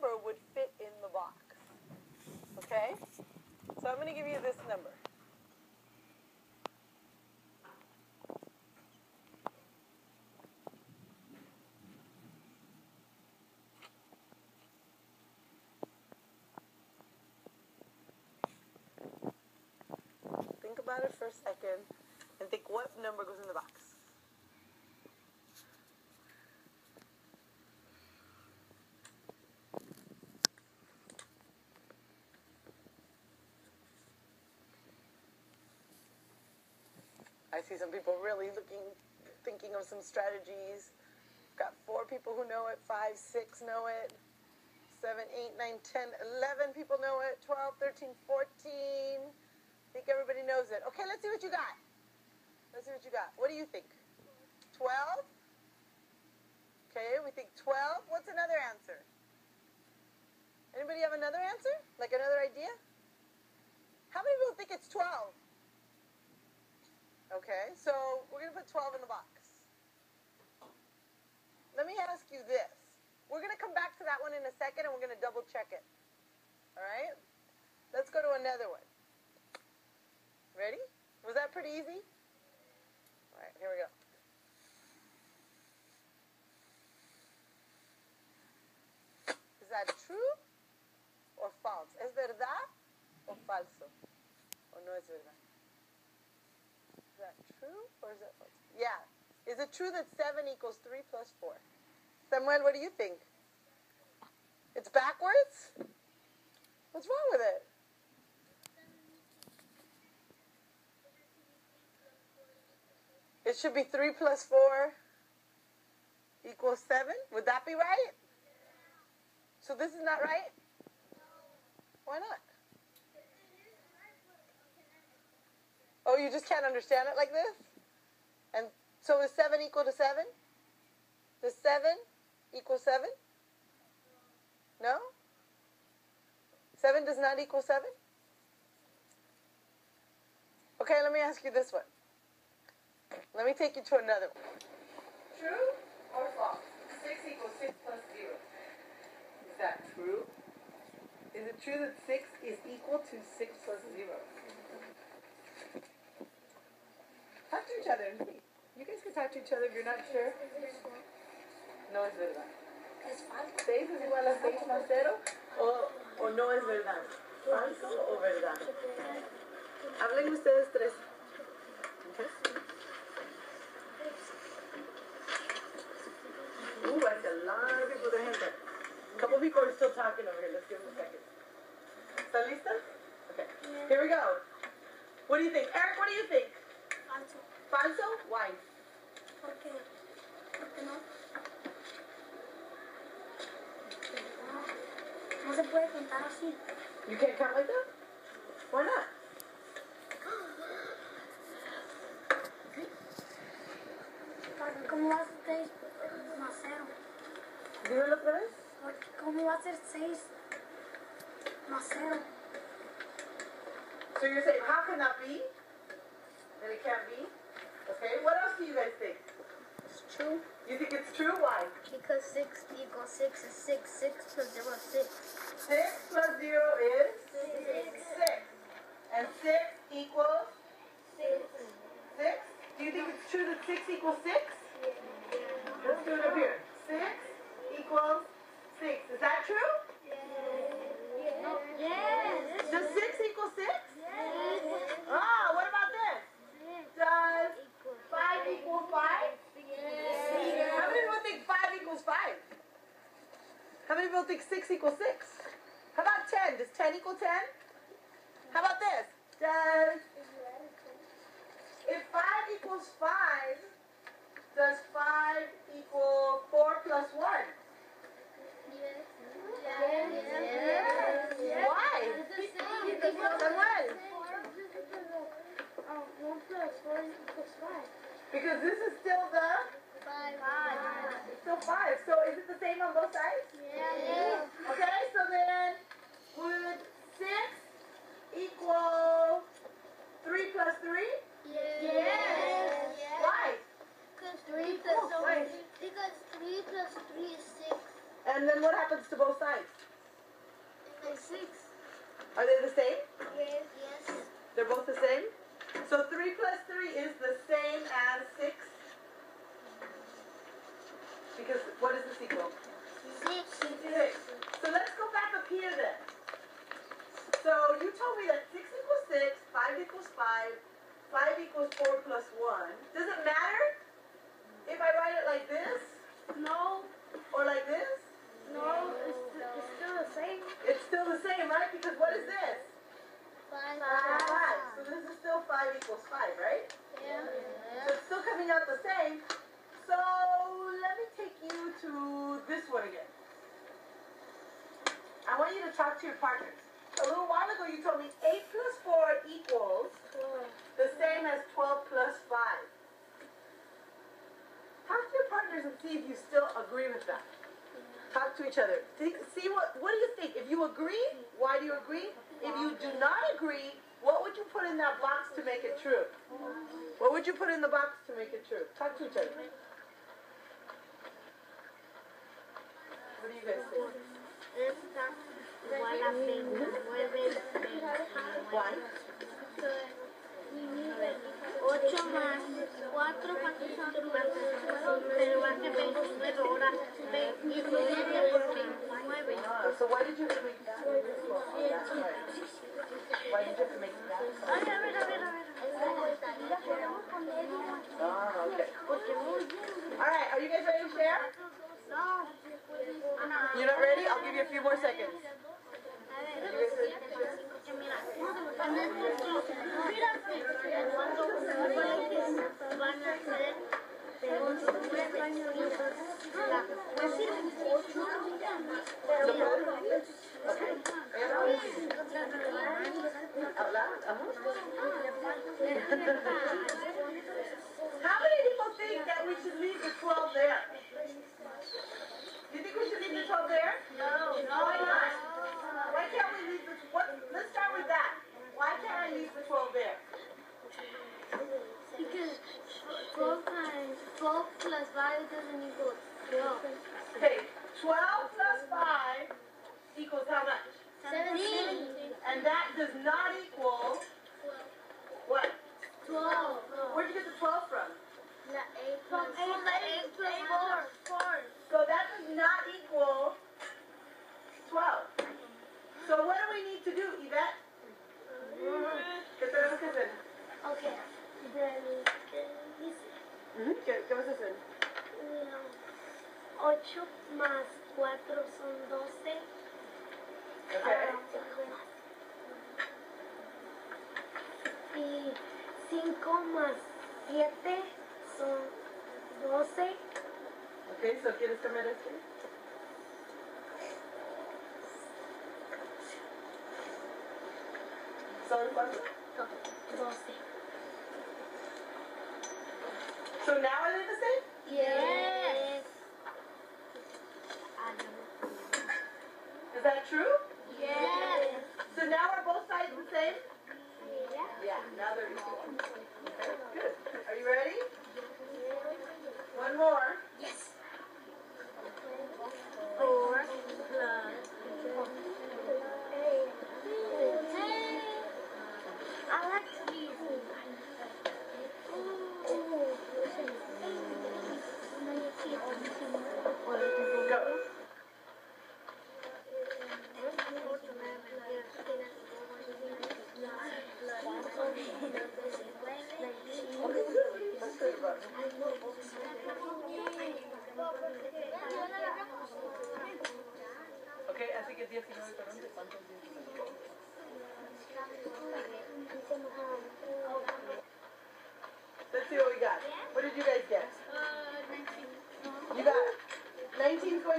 number would fit in the box. Okay? So I'm going to give you this number. Think about it for a second and think what number goes in the box. I see some people really looking, thinking of some strategies. Got four people who know it, five, six know it, seven, eight, nine, ten, eleven people know it, 12, 13, 14. I think everybody knows it. Okay, let's see what you got. Let's see what you got. What do you think? 12? Okay, we think 12. What's another answer? Anybody have another answer? Like another idea? How many people think it's 12? Okay, so we're going to put 12 in the box. Let me ask you this. We're going to come back to that one in a second and we're going to double check it. All right? Let's go to another one. Ready? Was that pretty easy? All right, here we go. Is that true or false? ¿Es verdad o falso? ¿O no es verdad? Is that true or is false? Yeah. Is it true that 7 equals 3 plus 4? Samuel, what do you think? It's backwards? What's wrong with it? It should be 3 plus 4 equals 7. Would that be right? So this is not right? Why not? Oh, you just can't understand it like this? And so is 7 equal to 7? Does 7 equal 7? No? 7 does not equal 7? Okay, let me ask you this one. Let me take you to another one. True or false? 6 equals 6 plus 0. Is that true? Is it true that 6 is equal to 6 plus 0? Each other. You guys can talk to each other if you're not sure. No es verdad. ¿6 es igual a 6 más 0 o, o no es verdad? ¿Falso o verdad? Hablen ustedes tres. Ooh, that's a lot of people that hands up. A couple people are still talking over here. Let's give them a second. ¿Están listas? Okay. Here we go. What do you think? Eric, what do you think? Falso. Falso? Why? Porque, porque no. No se puede contar así. You can't count like that? Why not? ¿cómo ser 6 más 0? Dímelo otra vez. ¿cómo va a ser 6 más 0? So you're saying, how can that be? That it can't be? Okay, what else do you guys think? True. You think it's true? Why? Because 6 equals 6 is 6. 6 plus 0 is 6. 6 plus 0 is? Six. 6. And 6 equals 6. 6? Do you think it's true that 6 equals 6? Let's do it up here. 6 equals 6. Is that true? Yes. Does 6 equal 6? Yes. Ah, what about this? Does 5 equal 5? How many people think 5 equals 5? How many people think 6 equals 6? How about 10? Does 10 equal 10? How about this? Does, if 5 equals 5, does 5 equal 4 plus 1? Why? Samuel? Because this is still the, five. it's still 5. So is it the same on both sides? Okay, so then would 6 equal 3 plus 3? Why? Three plus Wait. because three plus three is six. And then what happens to both sides? six. Are they the same? Yes. Yes. They're both the same? So 3 plus 3 is the same as 6? Because what is this? Six. So let's go back up here then. So you told me that 6 equals 6, 5 equals 5, 5 equals 4 plus 1. Does it matter if I write it like this No. or like this? No. It's, it's still the same. It's still the same, right? Because what is this? Five. 5. So this is still 5 equals 5, right? Yeah. So it's still coming out the same. So let me take you to this one again. I want you to talk to your partners. A little while ago you told me 8 plus 4 equals the same as 12 plus 5. Talk to your partners and see if you still agree with that. Talk to each other. See what what do you think? If you agree, why do you agree? If you do not agree, what would you put in that box to make it true? What would you put in the box to make it true? Talk to each other. What do you guys think? Esta igual a 29. One. 8 más 4, ¿cuántos son? Pero va a 29 ahora. 29 por 29. So why did you make that? That's right. Why did you have to make that? Ay, a ver, a ver, a ver. Ah, okay. All right, are you guys ready to share? No. You're not ready? I'll give you a few more seconds. A ver, mira, también nuestros fíjate, cuando colegios van a ser de 11 nueve, pues sí, 8 ¿Lo puedo? Okay. Out loud? Uh-huh. How many people think that we should leave the 12 there? Do you think we should leave the 12 there? No, Why not? Why can't we leave the, what, let's start with that. Why can't I leave the 12 there? Because 12 times 12 plus 5 doesn't equal 12. Okay, 12 plus 5 equals how much? 17. And that does not equal what? 12. Where'd you get the 12 from? The 8 plus 8 plus 4. 4. So that does not equal 12. So what do we need to do, Yvette? ¿Qué tenemos que hacer? Okay. Then dice ¿Qué, qué vas a hacer? 8 más 4 son 12. Okay. Y 5 más 7 son 12. Okay, so ¿quieres cambiar esto? ¿Son cuánto? 12. So now are they the same? Yes. Ah, Is that true? Yes. So now are both sides the same? Yeah. Yeah, now they're equal. You ready? One more.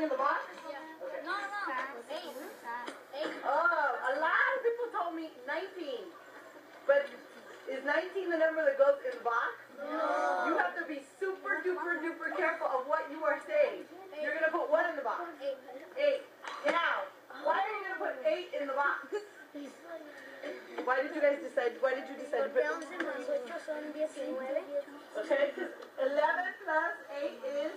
In the box? Okay. No, no. Eight. Eight. Oh, a lot of people told me 19. But is 19 the number that goes in the box? No. You have to be super duper duper careful of what you are saying. You're going to put what in the box? Eight. Eight. Now, why are you going to put eight in the box? Why did you guys decide? Why did you decide to put? 11 más 8 son 19. Okay, because 11 plus 8 is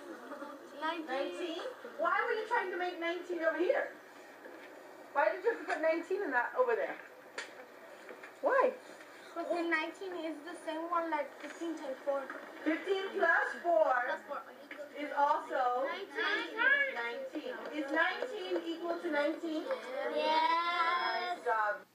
19. Why were you trying to make 19 over here? Why did you have to put 19 in that over there? Why? Because 19 is the same one like 15 times 4. 15 plus 4 Plus 4. is also 19. 19. Is 19 equal to 19? Yes. Nice job.